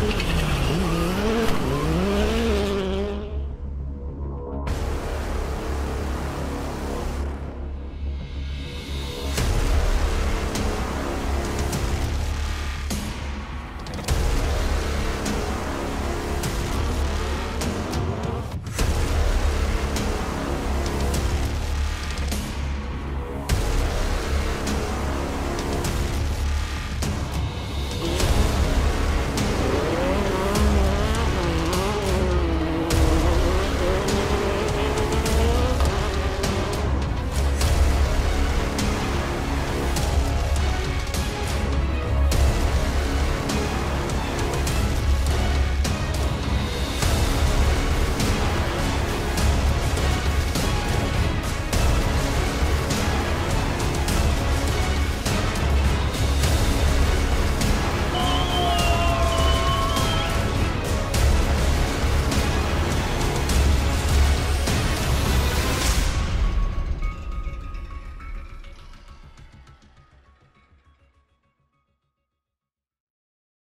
see.